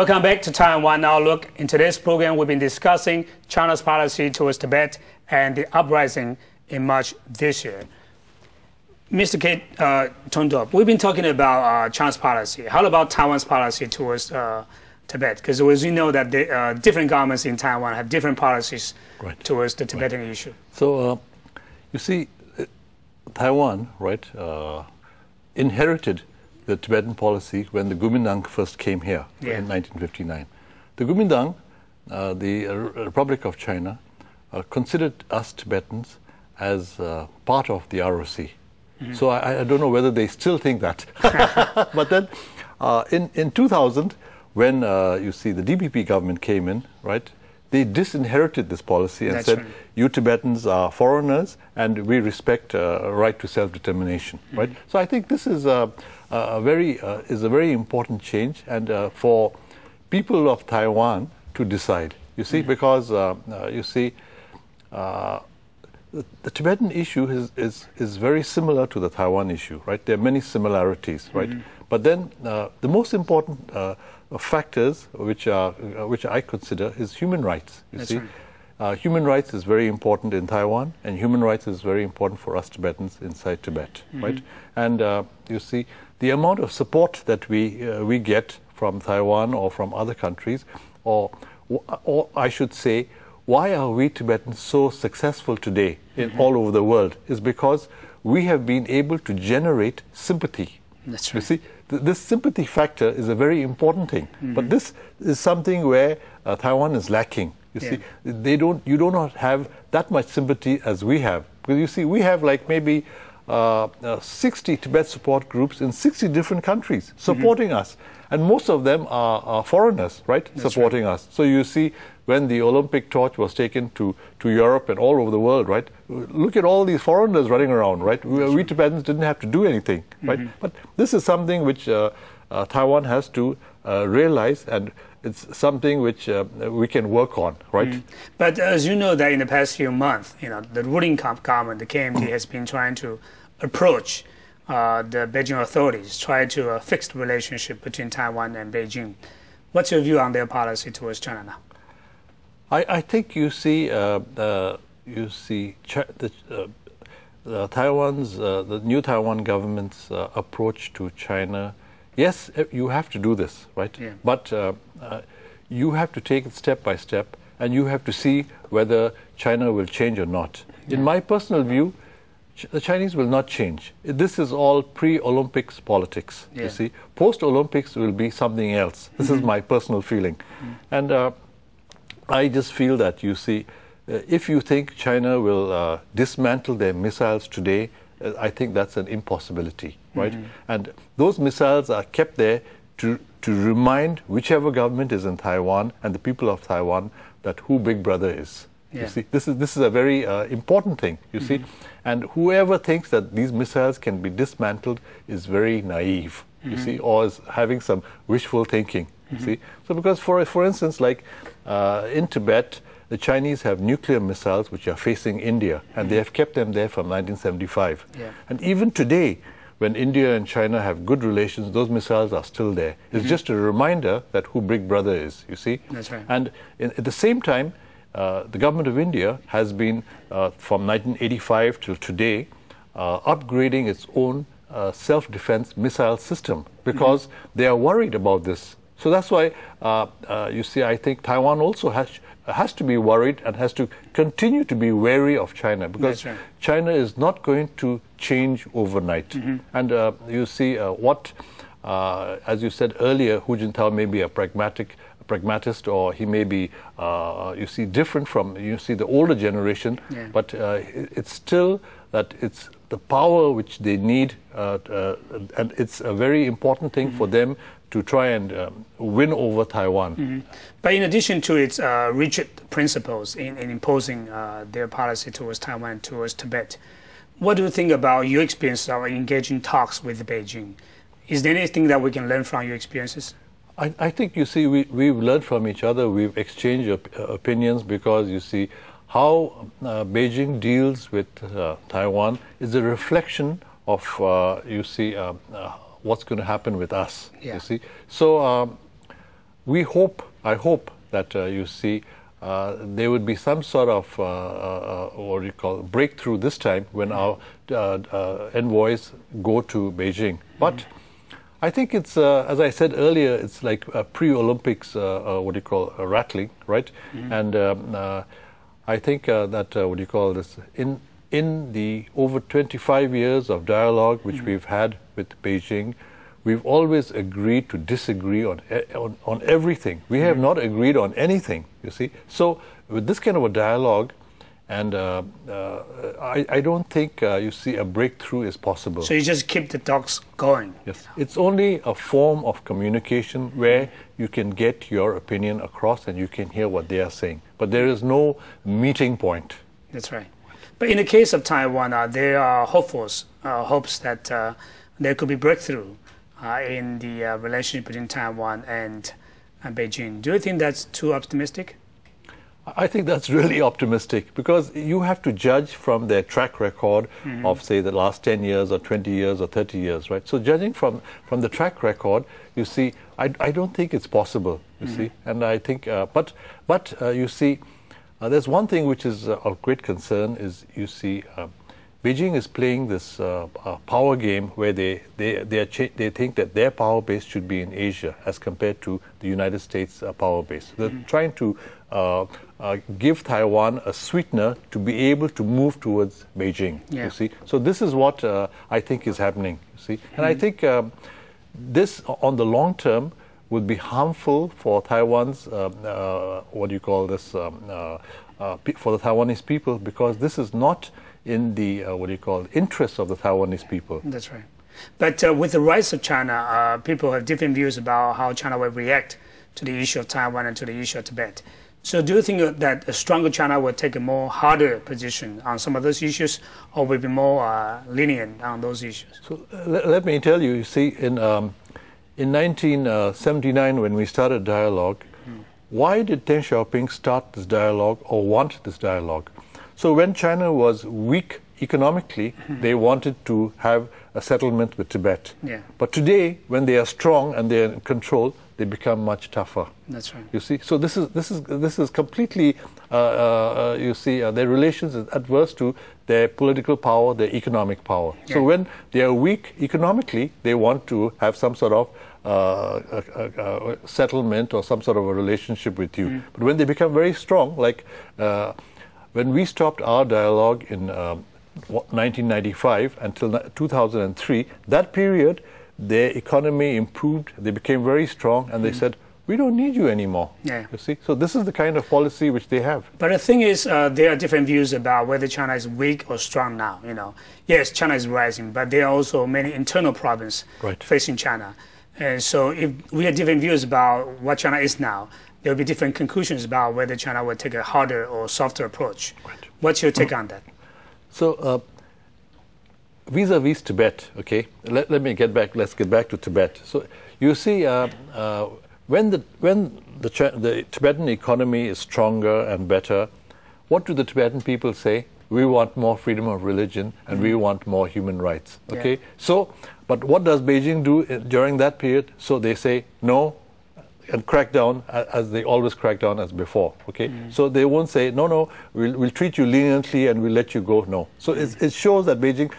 Welcome back to Taiwan Outlook. In today's program, we've been discussing China's policy towards Tibet and the uprising in March this year. Mr. Kate uh, Thondup, we've been talking about uh, China's policy. How about Taiwan's policy towards uh, Tibet? Because as you know, that the, uh, different governments in Taiwan have different policies right. towards the Tibetan right. issue. So, uh, you see, uh, Taiwan, right, uh, inherited the Tibetan policy when the Kuomintang first came here yeah. in 1959. The Kuomintang, the Republic of China, considered us Tibetans as part of the ROC. Mm-hmm. So I, I, don't know whether they still think that. but then uh, in, in 2000, when uh, you see the DPP government came in, right, they disinherited this policy and That's said, right. you Tibetans are foreigners and we respect uh, right to self-determination, mm-hmm. right? So I think this is a, a very, uh, is a very important change and uh, for people of Taiwan to decide, you see, mm-hmm. because, uh, you see, the, the, Tibetan issue is, is, is very similar to the Taiwan issue, right? There are many similarities, right? Mm-hmm. But then uh, the most important uh, factors which, are, uh, which I consider is human rights, you That's see. Right. Uh, human rights is very important in Taiwan, and human rights is very important for us Tibetans inside Tibet, mm-hmm. right? And uh, you see, the amount of support that we, uh, we get from Taiwan or from other countries, or, or I should say, why are we Tibetans so successful today in mm-hmm. all over the world is because we have been able to generate sympathy. That's right. You see, th- this sympathy factor is a very important thing. Mm-hmm. But this is something where uh, Taiwan is lacking. You yeah. see, they don't, you do not have that much sympathy as we have. Because you see, we have like maybe uh, uh, 60 Tibet support groups in 60 different countries supporting mm-hmm. us. And most of them are, are foreigners, right, That's supporting right. us. So you see, when the Olympic torch was taken to, to Europe and all over the world, right? Look at all these foreigners running around, right? We, we Tibetans didn't have to do anything, right? Mm-hmm. But this is something which uh, uh, Taiwan has to uh, realize and it's something which uh, we can work on, right? Mm. But as you know that in the past few months, you know, the ruling government, the KMT, has been trying to approach uh, the Beijing authorities, try to uh, fix the relationship between Taiwan and Beijing. What's your view on their policy towards China now? I, I think you see, uh, uh, you see the, uh, Taiwan's, uh, the new Taiwan government's uh, approach to China. Yes, you have to do this, right? Yeah. But uh, you have to take it step by step, and you have to see whether China will change or not. Yeah. In my personal view, the Chinese will not change. This is all pre-Olympics politics. Yeah. You see, post-Olympics will be something else. This mm-hmm. is my personal feeling, mm-hmm. and I just feel that you see, uh, if you think China will uh, dismantle their missiles today, uh, I think that's an impossibility, right? Mm-hmm. And those missiles are kept there to to remind whichever government is in Taiwan and the people of Taiwan that who Big Brother is. Yeah. You see, this is this is a very uh, important thing. You mm-hmm. see, and whoever thinks that these missiles can be dismantled is very naive. Mm-hmm. You see, or is having some wishful thinking. You mm-hmm. see, so because for for instance, like uh, in Tibet, the Chinese have nuclear missiles which are facing India, and they have kept them there from 1975. Yeah. And even today, when India and China have good relations, those missiles are still there. It's mm-hmm. just a reminder that who Big Brother is, you see? That's right. And in, at the same time, uh, the government of India has been, uh, from 1985 till today, uh, upgrading its own uh, self defense missile system because mm-hmm. they are worried about this. So that's why uh, uh, you see, I think Taiwan also has has to be worried and has to continue to be wary of China because right. China is not going to change overnight. Mm-hmm. And uh, you see uh, what, uh, as you said earlier, Hu Jintao may be a pragmatic pragmatist or he may be, uh, you see, different from, you see, the older generation, yeah. but it's still that it's the power which they need, uh, uh, and it's a very important thing mm-hmm. for them to try and um, win over Taiwan. Mm-hmm. But in addition to its uh, rigid principles in, in imposing uh, their policy towards Taiwan, towards Tibet, what do you think about your experience of engaging talks with Beijing? Is there anything that we can learn from your experiences? I, I think you see, we, we've learned from each other, we've exchanged op- uh, opinions because you see, how uh, Beijing deals with uh, Taiwan is a reflection of, uh, you see, what's going to happen with us. Yeah. You see, so um, we hope, I hope that uh, you see uh, there would be some sort of uh, uh, what do you call breakthrough this time when our envoys go to Beijing. But I think it's, as I said earlier, it's like pre-Olympics, what do you call rattling, right? Mm-hmm. And um, I think that what do you call this in in the over 25 years of dialogue which mm-hmm. we've had with Beijing, we've always agreed to disagree on, on, on everything. We have mm-hmm. not agreed on anything, you see. So, with this kind of a dialogue, and uh, uh, I, I, don't think uh, you see a breakthrough is possible. So you just keep the talks going. Yes, it's only a form of communication where you can get your opinion across and you can hear what they are saying. But there is no meeting point. That's right. But in the case of Taiwan, uh, there are hopefuls, uh, hopes that uh, there could be breakthrough uh, in the uh, relationship between Taiwan and, and Beijing. Do you think that's too optimistic? I think that's really optimistic because you have to judge from their track record mm-hmm. of, say, the last 10 years or 20 years or 30 years, right? So, judging from, from the track record, you see, I, I don't think it's possible, you mm-hmm. see. And I think, uh, but, but uh, you see, uh, there's one thing which is uh, of great concern is you see uh, Beijing is playing this uh, uh, power game where they they they, cha- they, think that their power base should be in Asia as compared to the United States uh, power base. They're mm-hmm. trying to give Taiwan a sweetener to be able to move towards Beijing. Yeah. You see, so this is what I think is happening. You see, and mm-hmm. I think um, this on the long term would be harmful for Taiwan's uh, uh, what do you call this um, uh, for the Taiwanese people because this is not in the, uh, what do you call, interests of the Taiwanese people. That's right. But uh, with the rise of China, uh, people have different views about how China will react to the issue of Taiwan and to the issue of Tibet. So do you think that a stronger China will take a more harder position on some of those issues, or will be more uh, lenient on those issues? So let, let, me tell you, you see, in, um, in 1979, when we started dialogue, why did Deng Xiaoping start this dialogue or want this dialogue? So when China was weak economically, mm-hmm. they wanted to have a settlement with Tibet. Yeah. But today, when they are strong and they are in control, they become much tougher. That's right. You see, so this is this is this is completely. Uh, uh, you see, uh, their relations is adverse to their political power, their economic power. Yeah. So when they are weak economically, they want to have some sort of uh, a, a, a settlement or some sort of a relationship with you. Mm. But when they become very strong, like uh, when we stopped our dialogue in 1995 um, until 2003, that period, their economy improved, they became very strong, and they mm. said, we don't need you anymore. Yeah. You see, so this is the kind of policy which they have. But the thing is, uh, there are different views about whether China is weak or strong now. You know, yes, China is rising, but there are also many internal problems right. facing China. And so, if we have different views about what China is now, there will be different conclusions about whether China will take a harder or softer approach. Right. What's your take on that? So, uh, vis-a-vis Tibet, okay, let, let me get back, let's get back to Tibet. So, you see, uh, uh, when, the, when the, the Tibetan economy is stronger and better, what do the Tibetan people say? We want more freedom of religion and we want more human rights. Okay, yeah. so, but what does Beijing do uh, during that period? So they say, no, and crack down as they always crack down as before. Okay, mm. so they won't say no, no, we'll, we'll treat you leniently and we'll let you go. No, so mm. it shows that Beijing,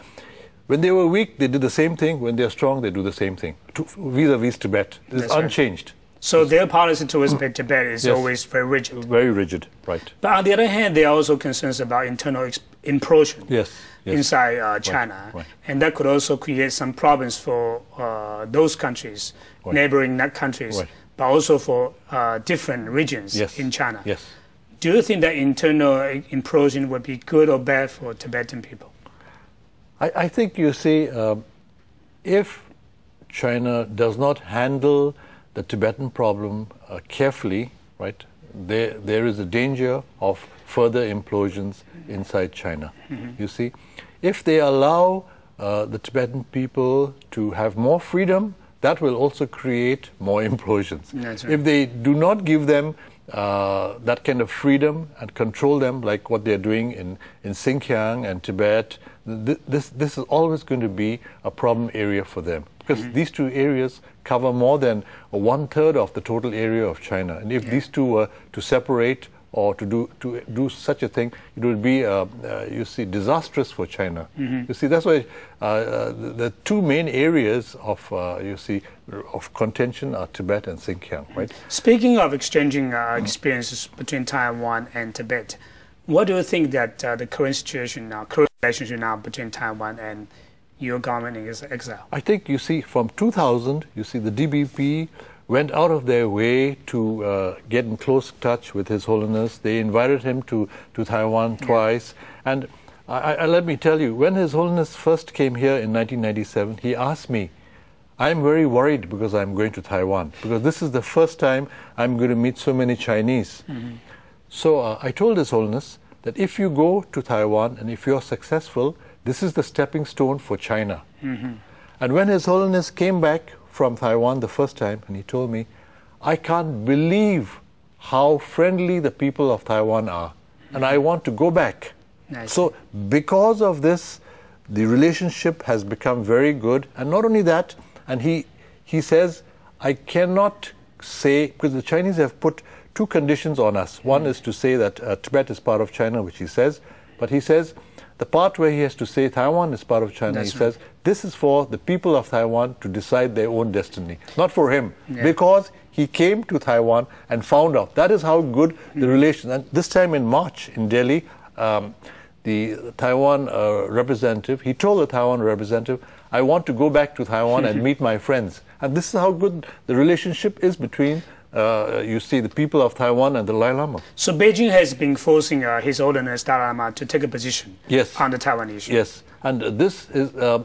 when they were weak, they did the same thing. When they're strong, they do the same thing. Vis-a-vis Tibet, it's That's unchanged. Right. So their policy towards Tibet is yes. always very rigid. Very rigid, right. But on the other hand, there are also concerns about internal implosion yes. yes. inside uh, China. Right. Right. And that could also create some problems for uh, those countries, right. neighboring countries but also for uh, different regions yes. in China. Yes. Do you think that internal implosion would be good or bad for Tibetan people? I, I think you see, uh, if China does not handle the Tibetan problem uh, carefully, right, there, there is a danger of further implosions inside China. Mm-hmm. You see, if they allow uh, the Tibetan people to have more freedom that will also create more implosions. Right. If they do not give them uh, that kind of freedom and control them, like what they're doing in, in Xinjiang and Tibet, th- this, this is always going to be a problem area for them. because mm-hmm. these two areas cover more than one third of the total area of China. And if yeah. these two were to separate or to do to do such a thing, it would be, uh, uh, you see, disastrous for China. Mm-hmm. You see, that's why uh, uh the, the, two main areas of, uh, you see, of contention are Tibet and Xinjiang, right? Speaking of exchanging uh, experiences between Taiwan and Tibet, what do you think that the current situation now, current relationship now between Taiwan and your government in exile? I think you see, from 2000, you see the DPP went out of their way to uh, get in close touch with His Holiness. They invited him to, to Taiwan twice. Yeah. And I, I, let me tell you, when His Holiness first came here in 1997, he asked me, I'm very worried because I'm going to Taiwan, because this is the first time I'm going to meet so many Chinese. Mm-hmm. So uh, I told His Holiness that if you go to Taiwan and if you're successful, this is the stepping stone for China. Mm-hmm. And when His Holiness came back from Taiwan the first time, and he told me, I can't believe how friendly the people of Taiwan are, and I want to go back. Nice. So, because of this, the relationship has become very good, and not only that, and he he says, I cannot say because the Chinese have put two conditions on us. One is to say that uh, Tibet is part of China, which he says, but he says the part where he has to say Taiwan is part of China, That's he right. says this is for the people of Taiwan to decide their own destiny, not for him, yeah. because he came to Taiwan and found out. That is how good the mm. relations. And this time in March in Delhi, um, the Taiwan uh, representative, he told the Taiwan representative, I want to go back to Taiwan and meet my friends. And this is how good the relationship is between uh, you see the people of Taiwan and the Dalai Lama. So Beijing has been forcing uh, His Holiness Dalai Lama to take a position yes. on the Taiwan issue. Yes, and this is uh,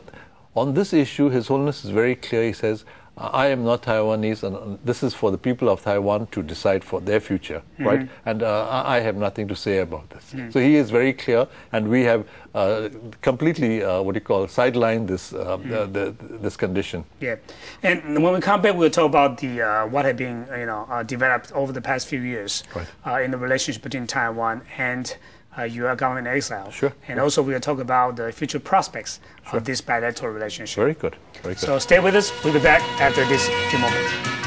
on this issue. His Holiness is very clear. He says, I am not Taiwanese, and this is for the people of Taiwan to decide for their future, mm-hmm. right? And uh, I have nothing to say about this. Mm-hmm. So he is very clear, and we have uh, completely, uh, what do you call, sidelined this uh, mm-hmm. the, this condition. Yeah, and when we come back, we'll talk about the uh, what have been you know uh, developed over the past few years right. in the relationship between Taiwan and uh, you are government in exile. Sure. And also we'll talk about the future prospects sure. of this bilateral relationship. Very good. Very good. So stay with us. We'll be back after this few moments.